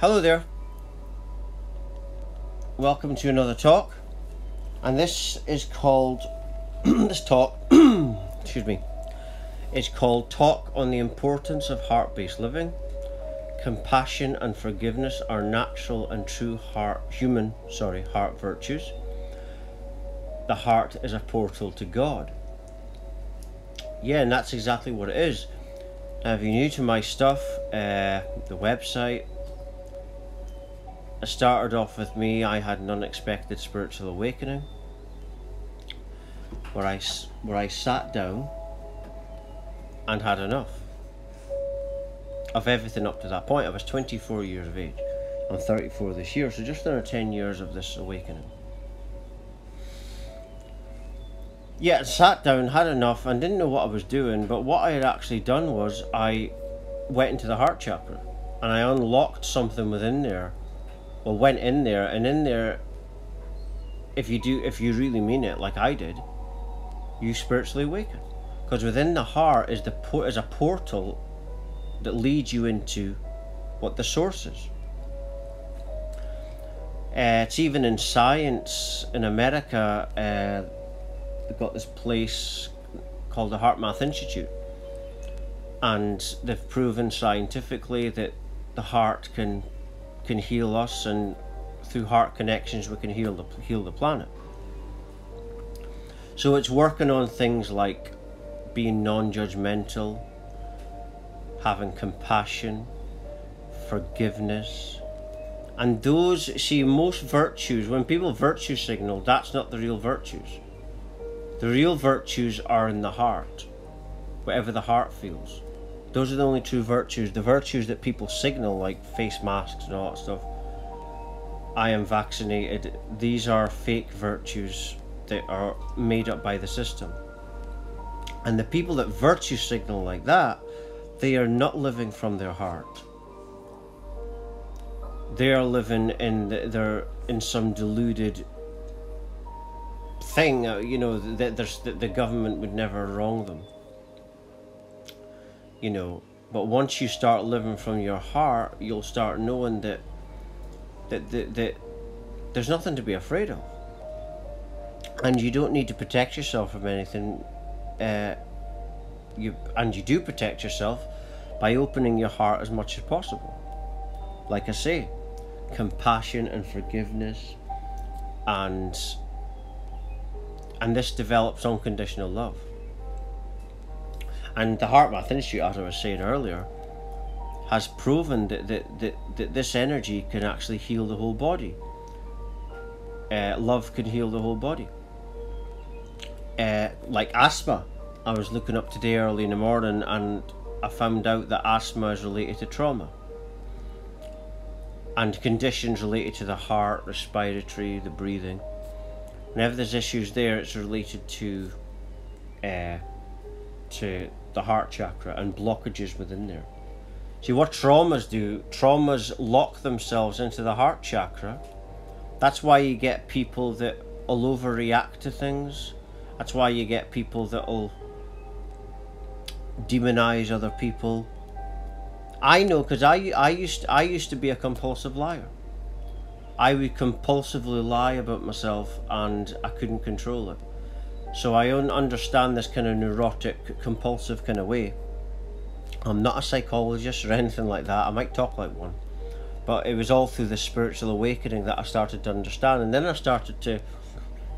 Hello there. Welcome to another talk. And this is called this talk excuse me is called Talk on the Importance of Heart-Based Living. Compassion and forgiveness are natural and true heart human, sorry, heart virtues. The heart is a portal to God. Yeah, and that's exactly what it is. Now, if you're new to my stuff, uh, the website, it started off with me. I had an unexpected spiritual awakening, where I where I sat down and had enough of everything up to that point. I was 24 years of age. I'm 34 this year, so just under 10 years of this awakening. Yeah, sat down, had enough, and didn't know what I was doing. But what I had actually done was I went into the heart chakra and I unlocked something within there. Well, went in there, and in there, if you do, if you really mean it, like I did, you spiritually awaken. Because within the heart is the is a portal that leads you into what the source is. Uh, it's even in science in America. Uh, they've got this place called the HeartMath Institute, and they've proven scientifically that the heart can can heal us, and through heart connections we can heal the heal the planet. So it's working on things like being non-judgmental, having compassion, forgiveness. And those, see, most virtues, when people virtue signal, that's not the real virtues. The real virtues are in the heart, whatever the heart feels. Those are the only true virtues. The virtues that people signal, like face masks and all that stuff. I am vaccinated. These are fake virtues that are made up by the system. And the people that virtue signal like that, they are not living from their heart. They are living in the, they're in some deluded thing, uh, you know, that the, the government would never wrong them. You know, but once you start living from your heart, you'll start knowing that that that, that there's nothing to be afraid of, and you don't need to protect yourself from anything. Uh, you and you do protect yourself by opening your heart as much as possible. Like I say, compassion and forgiveness and and this develops unconditional love. And the HeartMath Institute, as I was saying earlier, has proven that, that, that, that this energy can actually heal the whole body. Uh, love can heal the whole body. Uh, like asthma, I was looking up today early in the morning and I found out that asthma is related to trauma. And conditions related to the heart, respiratory, the breathing. Whenever there's issues there, it's related to uh, to the heart chakra and blockages within there. See what traumas do? Traumas lock themselves into the heart chakra. That's why you get people that will overreact to things. That's why you get people that will demonize other people. I know because I I used I used to be a compulsive liar. I would compulsively lie about myself and I couldn't control it. So I understand this kind of neurotic, compulsive kind of way. I'm not a psychologist or anything like that. I might talk like one. But it was all through the spiritual awakening that I started to understand. And then I started to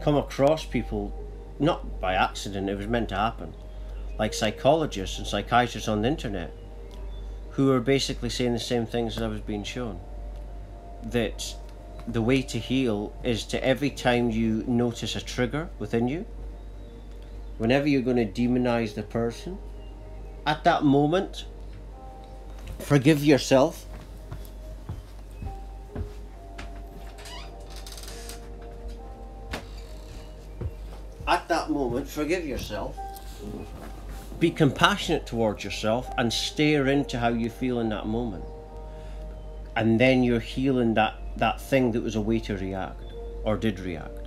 come across people, not by accident, it was meant to happen, like psychologists and psychiatrists on the internet, who were basically saying the same things as I was being shown. That the way to heal is to every time you notice a trigger within you, whenever you're going to demonize the person, at that moment, forgive yourself. At that moment, forgive yourself. Be compassionate towards yourself and stare into how you feel in that moment. And then you're healing that that thing that was a way to react or did react.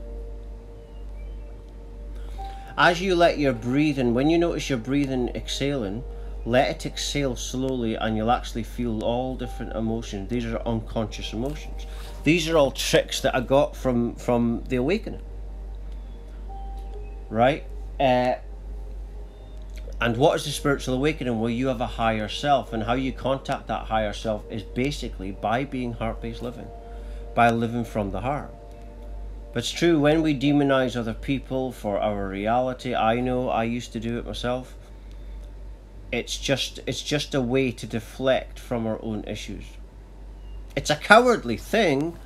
As you let your breathing, when you notice your breathing exhaling, let it exhale slowly and you'll actually feel all different emotions. These are unconscious emotions. These are all tricks that i got from from the awakening. Right? Uh, and what is the spiritual awakening? Well you have a higher self and how you contact that higher self is basically by being heart-based living by living from the heart but it's true when we demonize other people for our reality i know i used to do it myself it's just it's just a way to deflect from our own issues. It's a cowardly thing,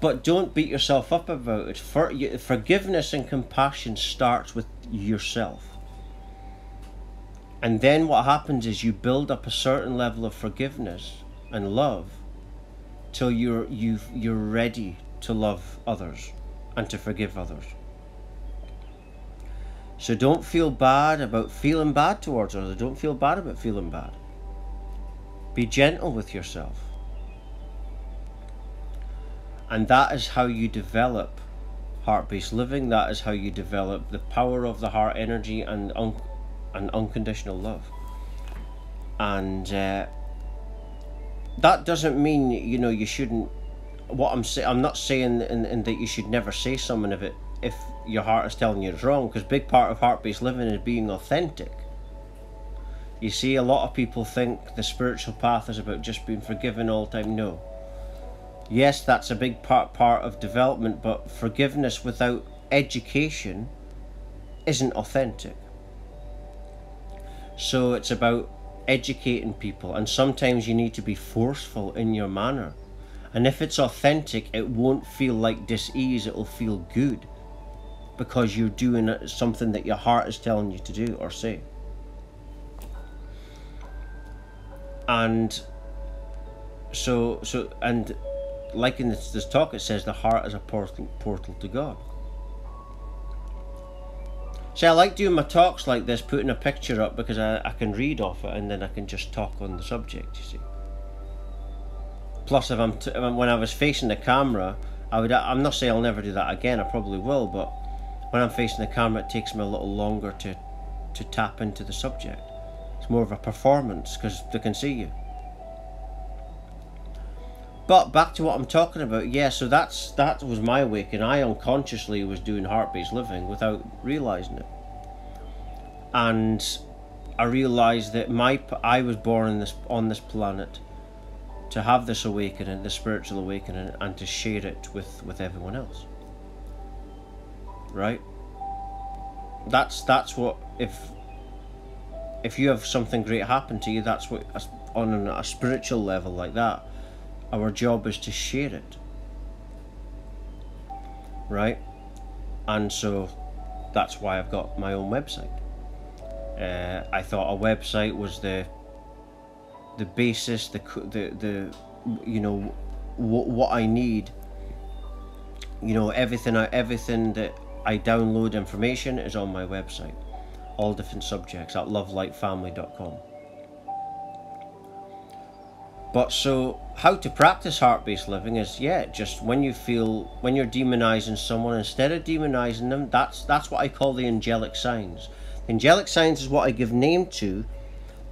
but don't beat yourself up about it. For, forgiveness and compassion starts with yourself. And then what happens is you build up a certain level of forgiveness and love till you're you you're ready to love others and to forgive others. So don't feel bad about feeling bad towards others. Don't feel bad about feeling bad. Be gentle with yourself. And that is how you develop heart based living. That is how you develop the power of the heart energy and, un- and unconditional love. And uh, that doesn't mean, you know, you shouldn't. What I'm saying, I'm not saying in, in that you should never say something of it if your heart is telling you it's wrong because big part of heart-based living is being authentic. You see a lot of people think the spiritual path is about just being forgiven all the time. No. Yes that's a big part part of development but forgiveness without education isn't authentic. So it's about educating people and sometimes you need to be forceful in your manner and if it's authentic it won't feel like dis-ease it'll feel good because you're doing something that your heart is telling you to do or say. And so, so, and like in this, this talk, it says the heart is a portal, portal to God. See, I like doing my talks like this, putting a picture up because I, I can read off it and then I can just talk on the subject, you see. Plus, if I'm t- when I was facing the camera, I would. I'm not saying I'll never do that again. I probably will, but when I'm facing the camera, it takes me a little longer to, to tap into the subject. It's more of a performance because they can see you. But back to what I'm talking about, yeah. So that's that was my awakening. I unconsciously was doing heart-based living without realizing it, and I realized that my I was born this on this planet to have this awakening, the spiritual awakening, and to share it with with everyone else right? That's that's what if if you have something great happen to you, that's what on a spiritual level like that. Our job is to share it, right? And so that's why I've got my own website. Uh, I thought a website was the the basis, the the the you know what what I need. You know everything everything that I download information is on my website. All different subjects at lovelightfamily.com. But so, how to practice heart based living is yeah, just when you feel when you're demonizing someone, instead of demonizing them, that's that's what I call the angelic signs. Angelic signs is what I give name to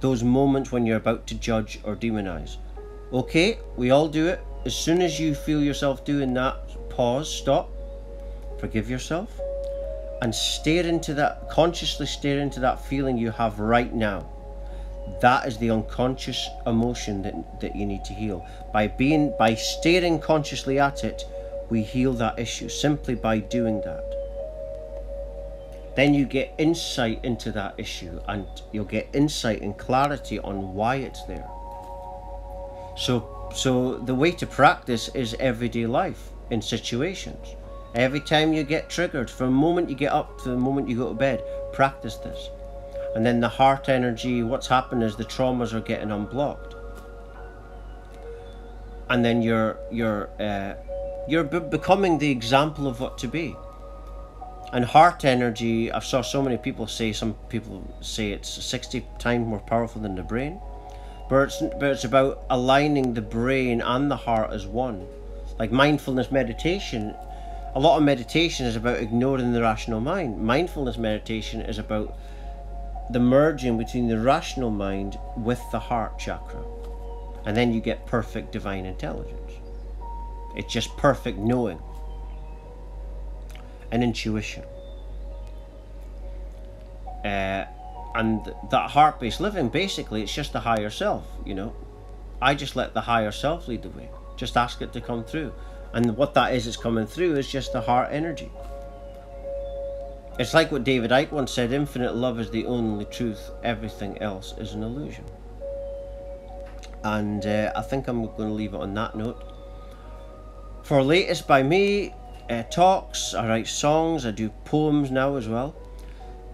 those moments when you're about to judge or demonize. Okay, we all do it. As soon as you feel yourself doing that, pause, stop, forgive yourself, and stare into that, consciously stare into that feeling you have right now. That is the unconscious emotion that, that you need to heal. By being by staring consciously at it, we heal that issue simply by doing that. Then you get insight into that issue and you'll get insight and clarity on why it's there. So so the way to practice is everyday life in situations. Every time you get triggered, from the moment you get up to the moment you go to bed, practice this. And then the heart energy, what's happened is the traumas are getting unblocked. And then you're you're uh, you're becoming the example of what to be. And heart energy, I've saw so many people say. Some people say it's sixty times more powerful than the brain, but it's but it's about aligning the brain and the heart as one. Like mindfulness meditation a lot of meditation is about ignoring the rational mind. Mindfulness meditation is about the merging between the rational mind with the heart chakra. And then you get perfect divine intelligence. It's just perfect knowing and intuition. Uh, and that heart based living, basically, it's just the higher self, you know. I just let the higher self lead the way. Just ask it to come through. And what that is, is coming through, is just the heart energy. It's like what David Icke once said infinite love is the only truth, everything else is an illusion. And uh, I think I'm going to leave it on that note. For latest by me, uh, talks, I write songs, I do poems now as well.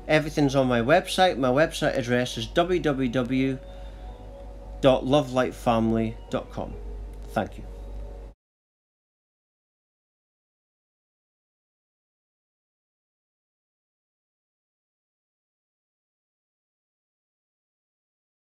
Everything's on my website. My website address is www.lovelightfamily.com. Thank you.